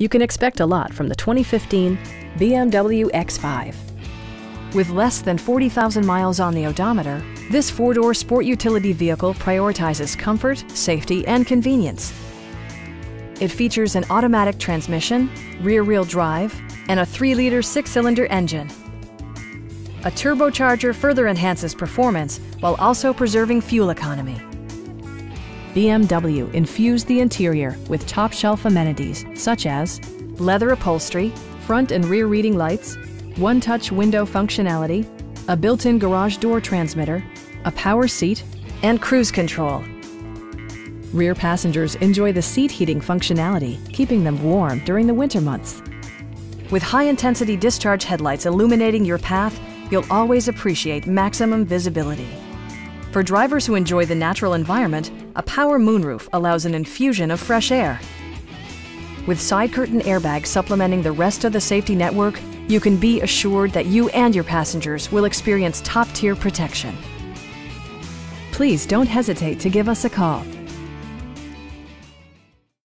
You can expect a lot from the 2015 BMW X5. With less than 40,000 miles on the odometer, this four-door sport utility vehicle prioritizes comfort, safety, and convenience. It features an automatic transmission, rear-wheel drive, and a 3-liter six-cylinder engine. A turbocharger further enhances performance while also preserving fuel economy. BMW infused the interior with top-shelf amenities such as leather upholstery, front and rear reading lights, one-touch window functionality, a built-in garage door transmitter, a power seat, and cruise control. Rear passengers enjoy the seat heating functionality, keeping them warm during the winter months. With high-intensity discharge headlights illuminating your path, you'll always appreciate maximum visibility. For drivers who enjoy the natural environment, a power moonroof allows an infusion of fresh air. With side curtain airbags supplementing the rest of the safety network, you can be assured that you and your passengers will experience top-tier protection. Please don't hesitate to give us a call